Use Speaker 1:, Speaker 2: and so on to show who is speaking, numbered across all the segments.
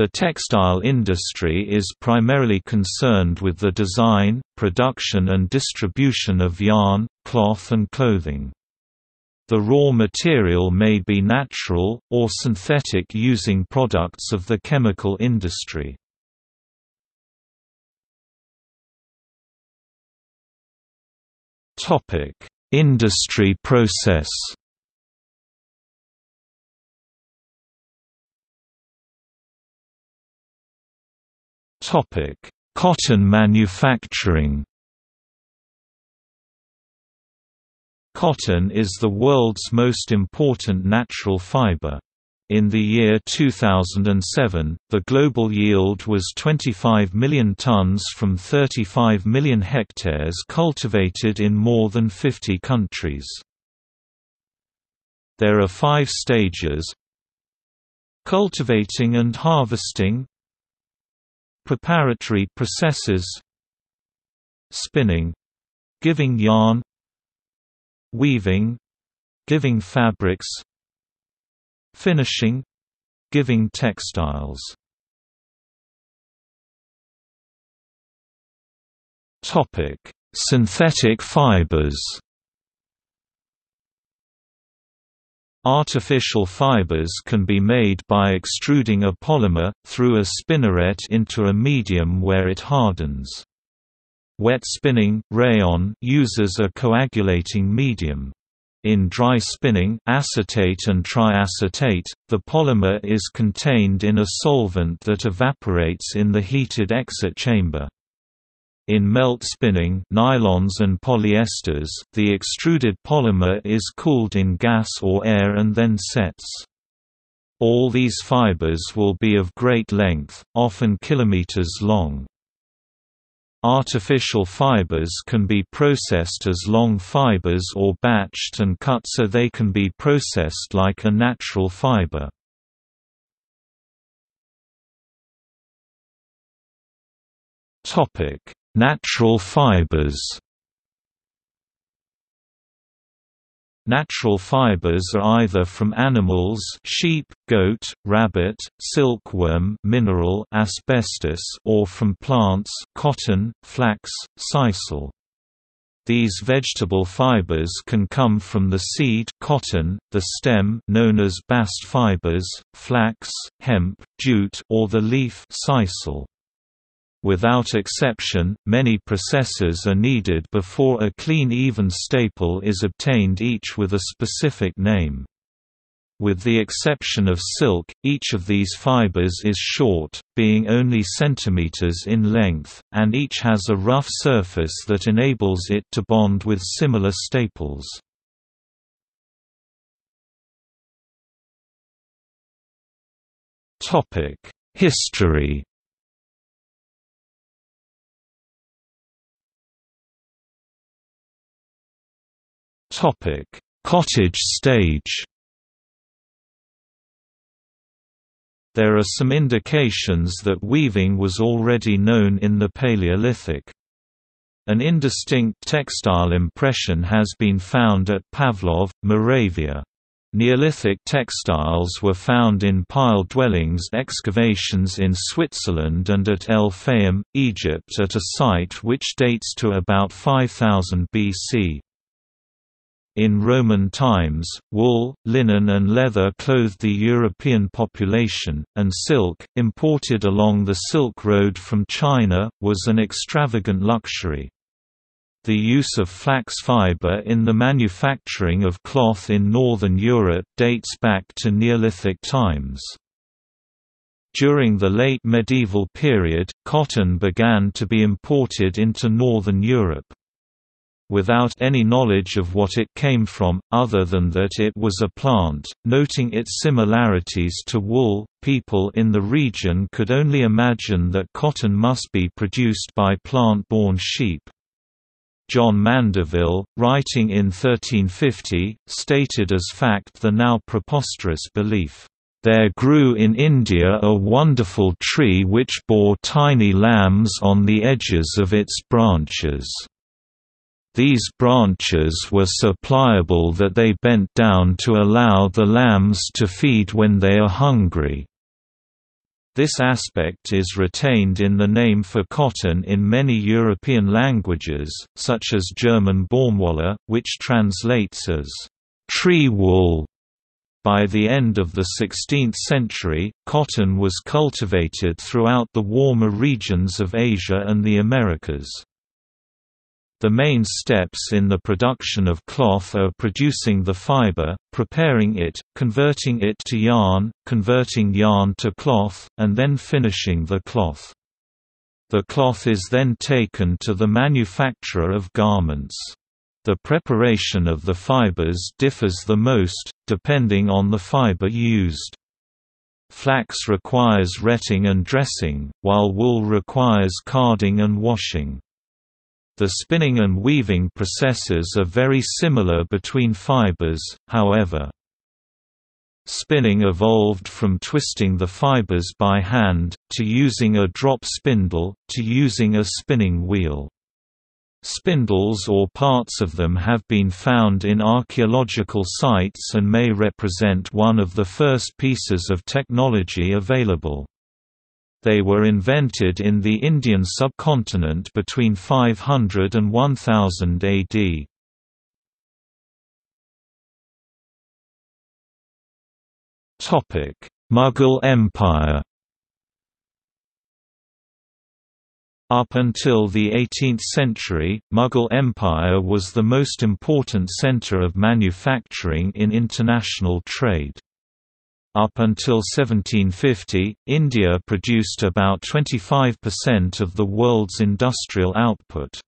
Speaker 1: The textile industry is primarily concerned with the design, production and distribution of yarn, cloth and clothing. The raw material may be natural, or synthetic using products of the chemical industry. Industry process Topic: Cotton manufacturing. Cotton is the world's most important natural fiber. In the year 2007, the global yield was 25 million tons from 35 million hectares cultivated in more than 50 countries. There are five stages Cultivating and harvesting Preparatory processes. Spinning — giving yarn. Weaving — giving fabrics. Finishing — giving textiles. Synthetic fibers Artificial fibers can be made by extruding a polymer, through a spinneret into a medium where it hardens. Wet spinning rayon uses a coagulating medium. In dry spinning acetate and triacetate, the polymer is contained in a solvent that evaporates in the heated exit chamber. In melt spinning nylons and polyesters, the extruded polymer is cooled in gas or air and then sets. All these fibers will be of great length, often kilometers long. Artificial fibers can be processed as long fibers or batched and cut so they can be processed like a natural fiber. Topic: Natural fibers Natural fibers are either from animals sheep, goat, rabbit, silkworm mineral asbestos or from plants cotton, flax, sisal. These vegetable fibers can come from the seed cotton, the stem known as bast fibers, flax, hemp, jute or the leaf sisal. Without exception, many processes are needed before a clean even staple is obtained each with a specific name. With the exception of silk, each of these fibers is short, being only centimeters in length, and each has a rough surface that enables it to bond with similar staples. History Topic: Cottage stage. There are some indications that weaving was already known in the Paleolithic. An indistinct textile impression has been found at Pavlov, Moravia. Neolithic textiles were found in pile dwellings excavations in Switzerland and at El Fayum, Egypt at a site which dates to about 5000 BC. In Roman times, wool, linen and leather clothed the European population, and silk, imported along the Silk Road from China, was an extravagant luxury. The use of flax fiber in the manufacturing of cloth in northern Europe dates back to Neolithic times. During the late medieval period, cotton began to be imported into northern Europe without any knowledge of what it came from, other than that it was a plant. Noting its similarities to wool, people in the region could only imagine that cotton must be produced by plant-born sheep. John Mandeville, writing in 1350, stated as fact the now preposterous belief, "...there grew in India a wonderful tree which bore tiny lambs on the edges of its branches." These branches were so pliable that they bent down to allow the lambs to feed when they are hungry. This aspect is retained in the name for cotton in many European languages, such as German Baumwolle, which translates as tree wool. By the end of the 16th century, cotton was cultivated throughout the warmer regions of Asia and the Americas. The main steps in the production of cloth are producing the fiber, preparing it, converting it to yarn, converting yarn to cloth, and then finishing the cloth. The cloth is then taken to the manufacturer of garments. The preparation of the fibers differs the most, depending on the fiber used. Flax requires retting and dressing, while wool requires carding and washing. The spinning and weaving processes are very similar between fibers, however. Spinning evolved from twisting the fibers by hand, to using a drop spindle, to using a spinning wheel. Spindles or parts of them have been found in archaeological sites and may represent one of the first pieces of technology available. They were invented in the Indian subcontinent between 500 and 1000 AD. Mughal Empire Up until the 18th century, Mughal Empire was the most important centre of manufacturing in international trade. Up until 1750, India produced about 25% of the world's industrial output.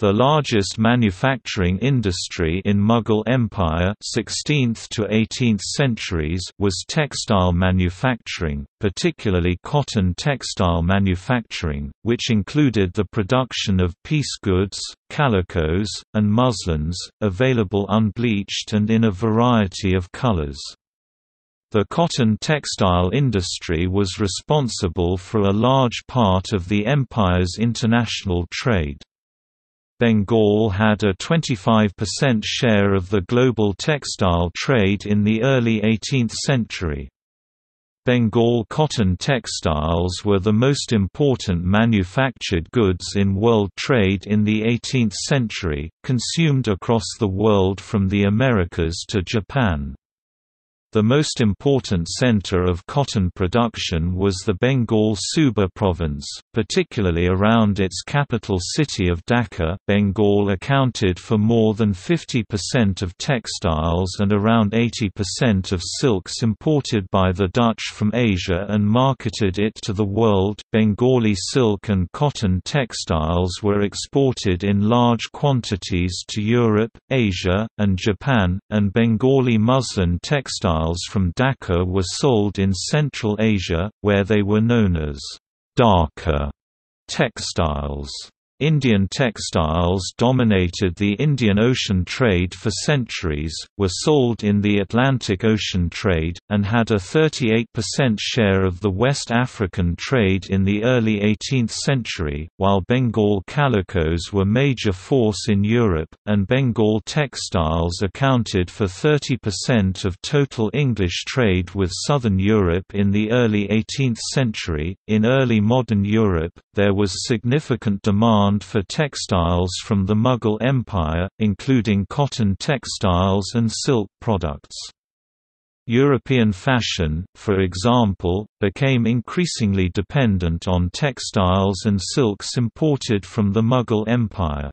Speaker 1: The largest manufacturing industry in Mughal Empire 16th to 18th centuries was textile manufacturing, particularly cotton textile manufacturing, which included the production of piece goods, calicos, and muslins, available unbleached and in a variety of colors. The cotton textile industry was responsible for a large part of the empire's international trade. Bengal had a 25% share of the global textile trade in the early 18th century. Bengal cotton textiles were the most important manufactured goods in world trade in the 18th century, consumed across the world from the Americas to Japan. The most important center of cotton production was the Bengal Subah province, particularly around its capital city of Dhaka. Bengal accounted for more than 50% of textiles and around 80% of silks imported by the Dutch from Asia and marketed it to the world. Bengali silk and cotton textiles were exported in large quantities to Europe, Asia, and Japan, and Bengali muslin textiles textiles from Dhaka were sold in Central Asia, where they were known as Dhaka textiles. Indian textiles dominated the Indian Ocean trade for centuries, were sold in the Atlantic Ocean trade, and had a 38% share of the West African trade in the early 18th century, while Bengal calicos were major force in Europe, and Bengal textiles accounted for 30% of total English trade with southern Europe in the early 18th century. In early modern Europe, there was significant demand demand for textiles from the Mughal Empire, including cotton textiles and silk products. European fashion, for example, became increasingly dependent on textiles and silks imported from the Mughal Empire.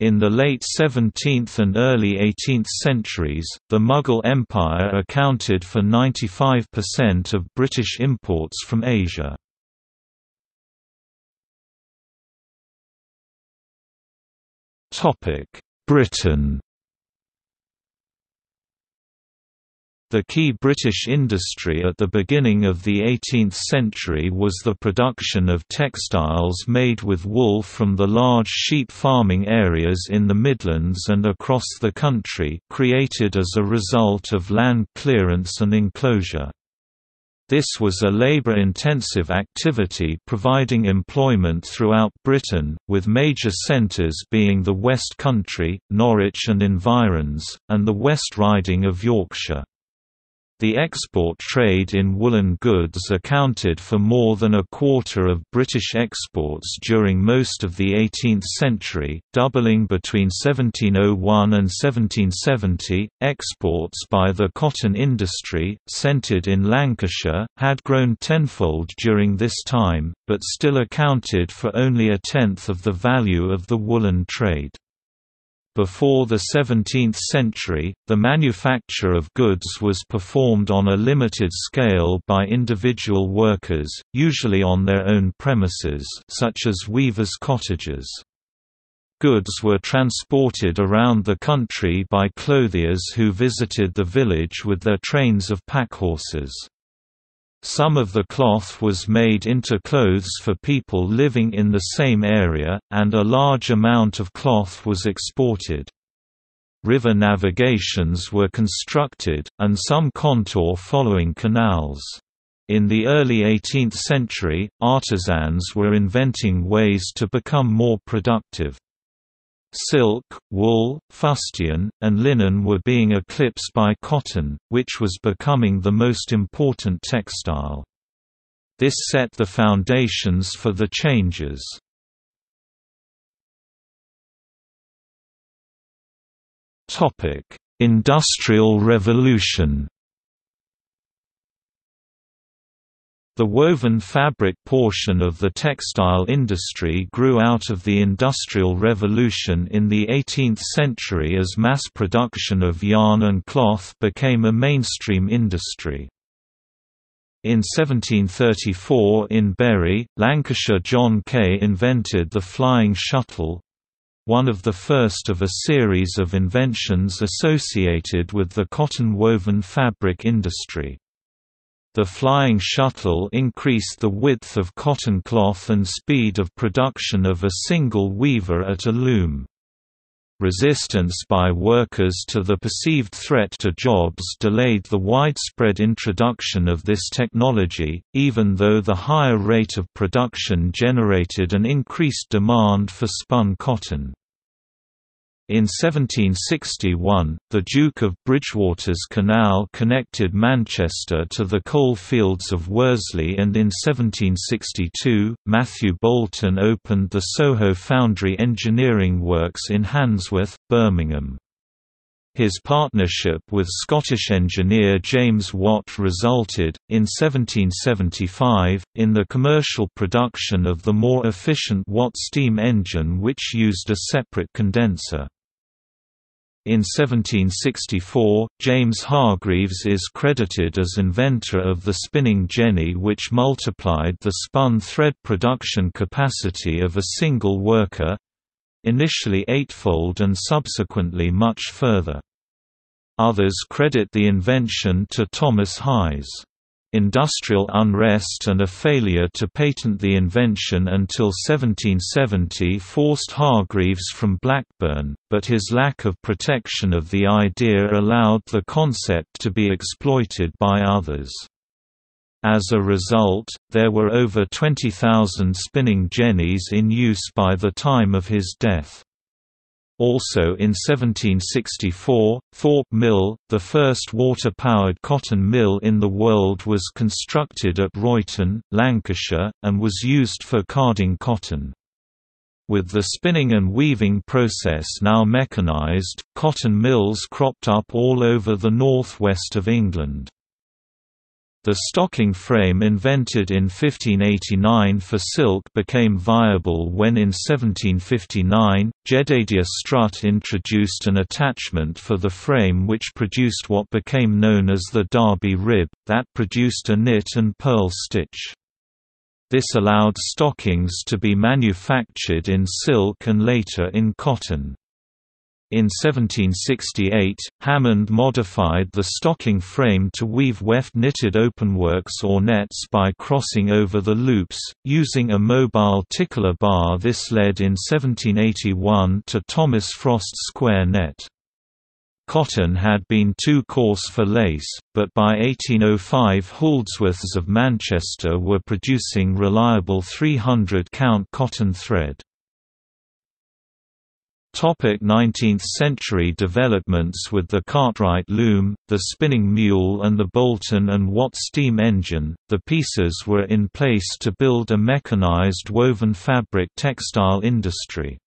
Speaker 1: In the late 17th and early 18th centuries, the Mughal Empire accounted for 95% of British imports from Asia. Britain The key British industry at the beginning of the 18th century was the production of textiles made with wool from the large sheep farming areas in the Midlands and across the country created as a result of land clearance and enclosure. This was a labor-intensive activity providing employment throughout Britain, with major centres being the West Country, Norwich and environs, and the West Riding of Yorkshire. The export trade in woolen goods accounted for more than a quarter of British exports during most of the 18th century, doubling between 1701 and 1770. Exports by the cotton industry, centred in Lancashire, had grown tenfold during this time, but still accounted for only a tenth of the value of the woolen trade. Before the 17th century, the manufacture of goods was performed on a limited scale by individual workers, usually on their own premises such as weavers' cottages. Goods were transported around the country by clothiers who visited the village with their trains of packhorses. Some of the cloth was made into clothes for people living in the same area, and a large amount of cloth was exported. River navigations were constructed, and some contour following canals. In the early 18th century, artisans were inventing ways to become more productive. Silk, wool, fustian, and linen were being eclipsed by cotton, which was becoming the most important textile. This set the foundations for the changes. Industrial Revolution The woven fabric portion of the textile industry grew out of the Industrial Revolution in the 18th century as mass production of yarn and cloth became a mainstream industry. In 1734 in Bury, Lancashire John Kay invented the flying shuttle—one of the first of a series of inventions associated with the cotton woven fabric industry. The flying shuttle increased the width of cotton cloth and speed of production of a single weaver at a loom. Resistance by workers to the perceived threat to jobs delayed the widespread introduction of this technology, even though the higher rate of production generated an increased demand for spun cotton. In 1761, the Duke of Bridgewater's canal connected Manchester to the coal fields of Worsley and in 1762, Matthew Boulton opened the Soho Foundry Engineering Works in Handsworth, Birmingham. His partnership with Scottish engineer James Watt resulted, in 1775, in the commercial production of the more efficient Watt steam engine which used a separate condenser. In 1764, James Hargreaves is credited as inventor of the spinning jenny which multiplied the spun thread production capacity of a single worker—initially eightfold and subsequently much further. Others credit the invention to Thomas Hayes. Industrial unrest and a failure to patent the invention until 1770 forced Hargreaves from Blackburn, but his lack of protection of the idea allowed the concept to be exploited by others. As a result, there were over 20,000 spinning jennies in use by the time of his death. Also in 1764, Thorpe Mill, the first water-powered cotton mill in the world was constructed at Royton, Lancashire, and was used for carding cotton. With the spinning and weaving process now mechanised, cotton mills cropped up all over the northwest of England. The stocking frame invented in 1589 for silk became viable when in 1759, Jedediah Strutt introduced an attachment for the frame which produced what became known as the Derby rib, that produced a knit and purl stitch. This allowed stockings to be manufactured in silk and later in cotton. In 1768, Hammond modified the stocking frame to weave weft-knitted openworks or nets by crossing over the loops, using a mobile tickler bar this led in 1781 to Thomas Frost's square net. Cotton had been too coarse for lace, but by 1805 Houldsworths of Manchester were producing reliable 300-count cotton thread. Topic 19th century developments With the Cartwright loom, the spinning mule and the Boulton and Watt steam engine, the pieces were in place to build a mechanized woven fabric textile industry.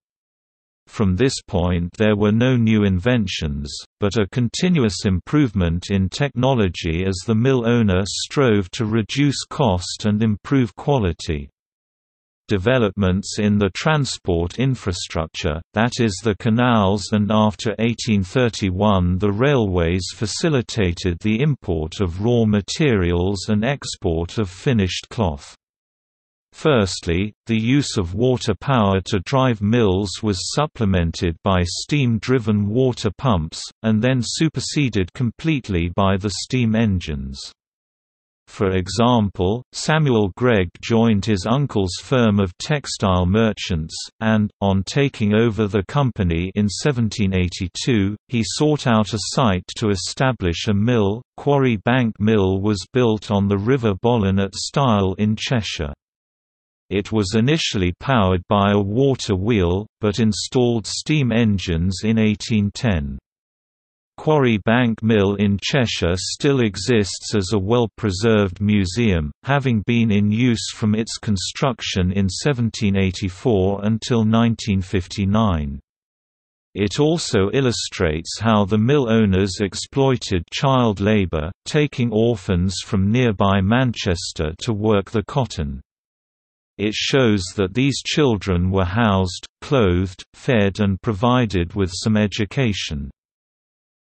Speaker 1: From this point there were no new inventions, but a continuous improvement in technology as the mill owner strove to reduce cost and improve quality. Developments in the transport infrastructure, that is the canals and after 1831 the railways facilitated the import of raw materials and export of finished cloth. Firstly, the use of water power to drive mills was supplemented by steam-driven water pumps, and then superseded completely by the steam engines. For example, Samuel Greg joined his uncle's firm of textile merchants, and, on taking over the company in 1782, he sought out a site to establish a mill. Quarry Bank Mill was built on the River Bollin at Styal in Cheshire. It was initially powered by a water wheel, but installed steam engines in 1810. Quarry Bank Mill in Cheshire still exists as a well-preserved museum, having been in use from its construction in 1784 until 1959. It also illustrates how the mill owners exploited child labour, taking orphans from nearby Manchester to work the cotton. It shows that these children were housed, clothed, fed and provided with some education.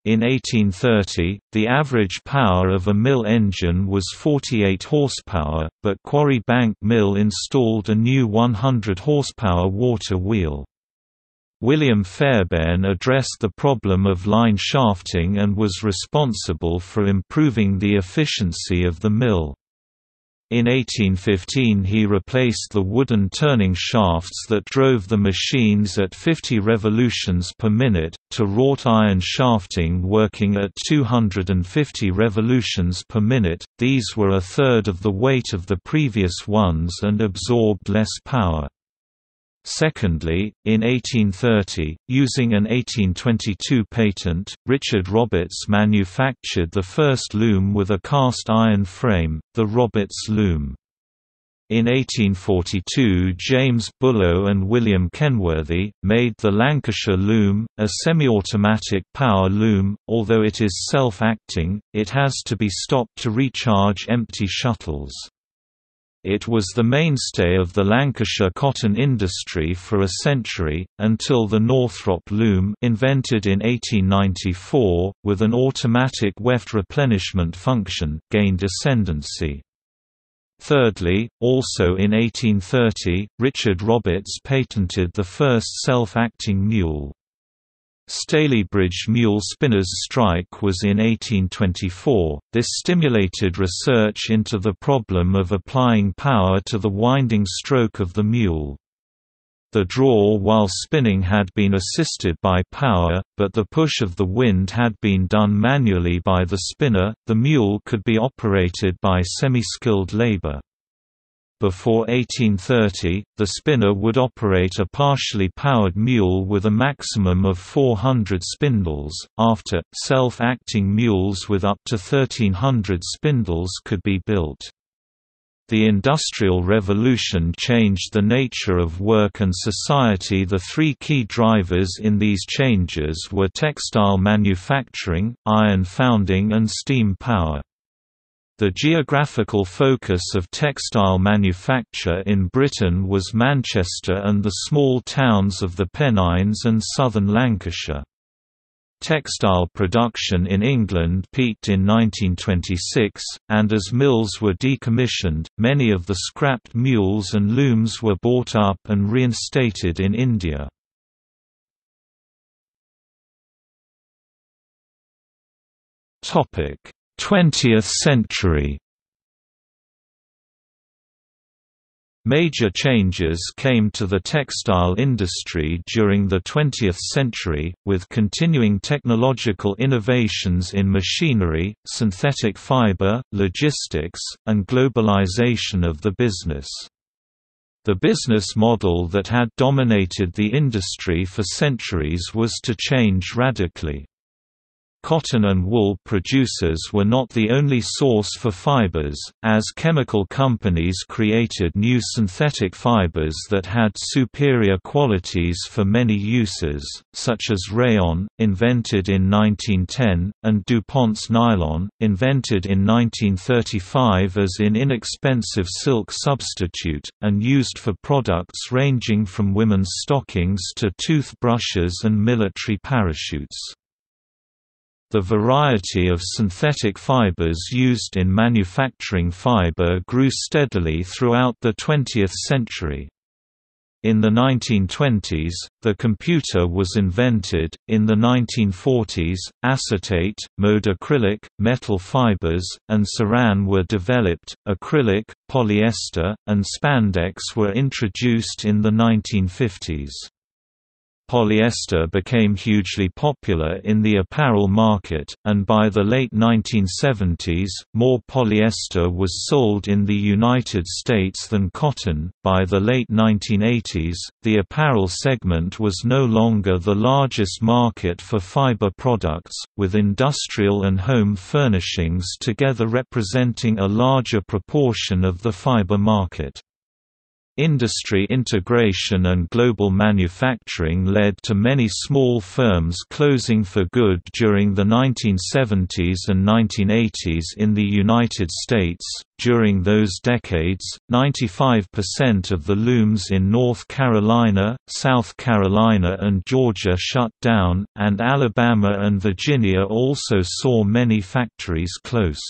Speaker 1: In 1830, the average power of a mill engine was 48 horsepower, but Quarry Bank Mill installed a new 100 horsepower water wheel. William Fairbairn addressed the problem of line shafting and was responsible for improving the efficiency of the mill. In 1815 he replaced the wooden turning shafts that drove the machines at 50 revolutions per minute, to wrought iron shafting working at 250 revolutions per minute, these were a third of the weight of the previous ones and absorbed less power. Secondly, in 1830, using an 1822 patent, Richard Roberts manufactured the first loom with a cast iron frame, the Roberts loom. In 1842 James Bullough and William Kenworthy, made the Lancashire loom, a semi-automatic power loom, although it is self-acting, it has to be stopped to recharge empty shuttles. It was the mainstay of the Lancashire cotton industry for a century, until the Northrop loom invented in 1894, with an automatic weft replenishment function, gained ascendancy. Thirdly, also in 1830, Richard Roberts patented the first self-acting mule. Stalybridge mule spinners' strike was in 1824. This stimulated research into the problem of applying power to the winding stroke of the mule. The draw while spinning had been assisted by power, but the push of the wind had been done manually by the spinner. The mule could be operated by semi-skilled labor. Before 1830, the spinner would operate a partially powered mule with a maximum of 400 spindles. After, self acting mules with up to 1300 spindles could be built. The Industrial Revolution changed the nature of work and society. The three key drivers in these changes were textile manufacturing, iron founding, and steam power. The geographical focus of textile manufacture in Britain was Manchester and the small towns of the Pennines and southern Lancashire. Textile production in England peaked in 1926, and as mills were decommissioned, many of the scrapped mules and looms were bought up and reinstated in India. Topic: 20th century Major changes came to the textile industry during the 20th century, with continuing technological innovations in machinery, synthetic fiber, logistics, and globalization of the business. The business model that had dominated the industry for centuries was to change radically. Cotton and wool producers were not the only source for fibers, as chemical companies created new synthetic fibers that had superior qualities for many uses, such as rayon, invented in 1910, and DuPont's nylon, invented in 1935 as an inexpensive silk substitute, and used for products ranging from women's stockings to toothbrushes and military parachutes. The variety of synthetic fibers used in manufacturing fiber grew steadily throughout the 20th century. In the 1920s, the computer was invented. In the 1940s, acetate, modacrylic, metal fibers, and saran were developed. Acrylic, polyester, and spandex were introduced in the 1950s. Polyester became hugely popular in the apparel market, and by the late 1970s, more polyester was sold in the United States than cotton. By the late 1980s, the apparel segment was no longer the largest market for fiber products, with industrial and home furnishings together representing a larger proportion of the fiber market. Industry integration and global manufacturing led to many small firms closing for good during the 1970s and 1980s in the United States. During those decades, 95% of the looms in North Carolina, South Carolina, and Georgia shut down, and Alabama and Virginia also saw many factories close.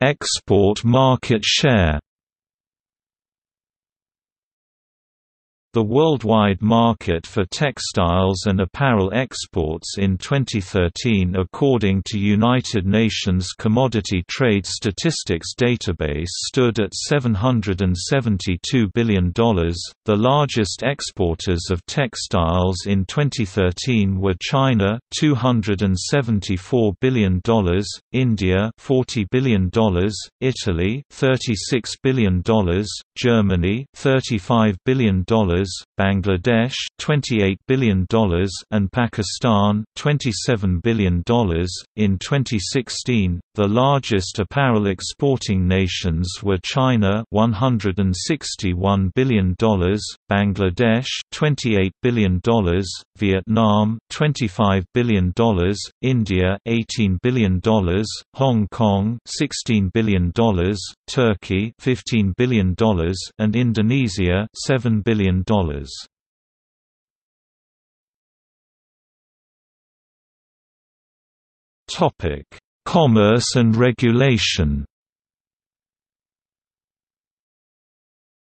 Speaker 1: Export market share. The worldwide market for textiles and apparel exports in 2013 according to United Nations Commodity Trade Statistics database stood at $772 billion. The largest exporters of textiles in 2013 were China $274 billion, India $40 billion, Italy $36 billion, Germany $35 billion Bangladesh $28 billion and Pakistan $27 billion. In 2016, the largest apparel exporting nations were China $161 billion, Bangladesh $28 billion, Vietnam $25 billion, India $18 billion, Hong Kong $16 billion, Turkey $15 billion, and Indonesia $7 billion. Topic: Commerce and regulation.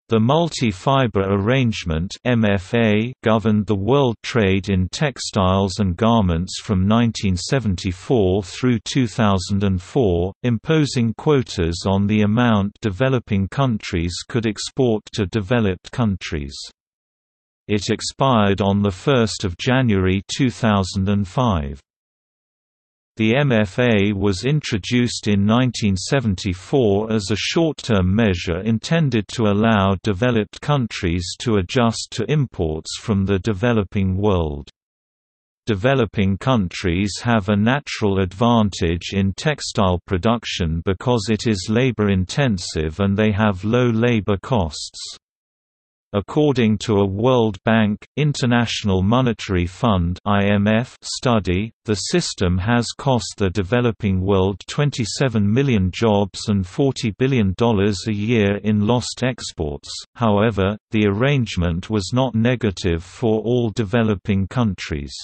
Speaker 1: The Multi-Fiber Arrangement (MFA) governed the world trade in textiles and garments from 1974 through 2004, imposing quotas on the amount developing countries could export to developed countries. It expired on 1 January 2005. The MFA was introduced in 1974 as a short-term measure intended to allow developed countries to adjust to imports from the developing world. Developing countries have a natural advantage in textile production because it is labor-intensive and they have low labor costs. According to a World Bank, International Monetary Fund (IMF) study, the system has cost the developing world 27 million jobs and $40 billion a year in lost exports. However, the arrangement was not negative for all developing countries.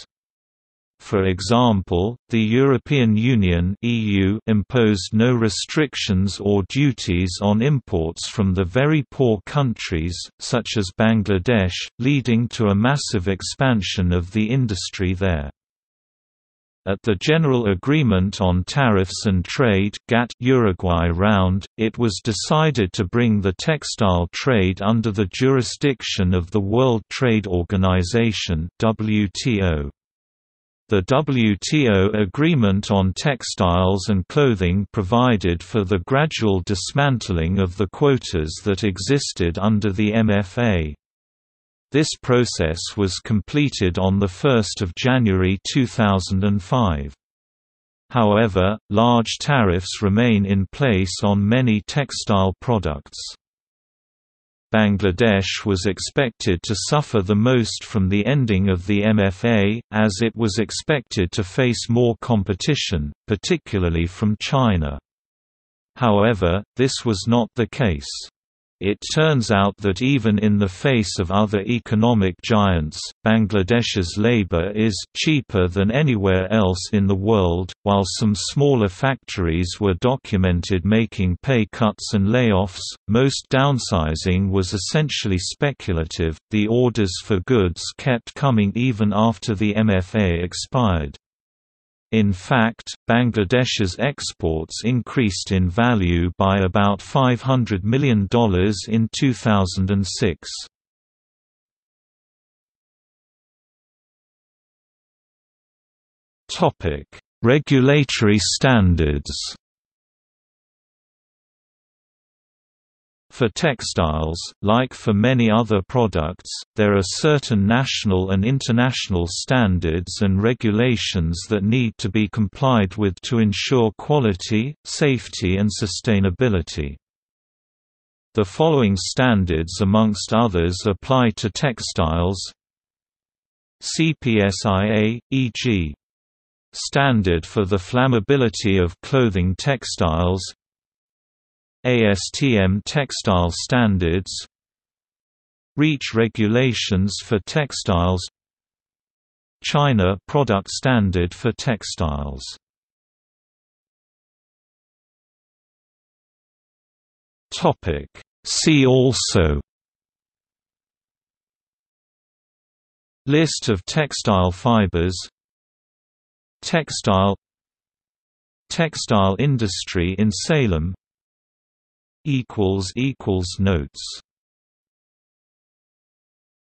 Speaker 1: For example, the European Union (EU) imposed no restrictions or duties on imports from the very poor countries, such as Bangladesh, leading to a massive expansion of the industry there. At the General Agreement on Tariffs and Trade GATT Uruguay round, it was decided to bring the textile trade under the jurisdiction of the World Trade Organization WTO. The WTO agreement on textiles and clothing provided for the gradual dismantling of the quotas that existed under the MFA. This process was completed on 1 January 2005. However, large tariffs remain in place on many textile products. Bangladesh was expected to suffer the most from the ending of the MFA, as it was expected to face more competition, particularly from China. However, this was not the case. It turns out that even in the face of other economic giants, Bangladesh's labor is cheaper than anywhere else in the world. While some smaller factories were documented making pay cuts and layoffs, most downsizing was essentially speculative. The orders for goods kept coming even after the MFA expired. In fact, Bangladesh's exports increased in value by about $500 million in 2006. Regulatory standards For textiles, like for many other products, there are certain national and international standards and regulations that need to be complied with to ensure quality, safety and sustainability. The following standards amongst others apply to textiles CPSIA, e.g. Standard for the flammability of clothing textiles ASTM Textile Standards REACH regulations for textiles China Product Standard for textiles. See also List of textile fibers Textile Textile industry in Salem equals equals notes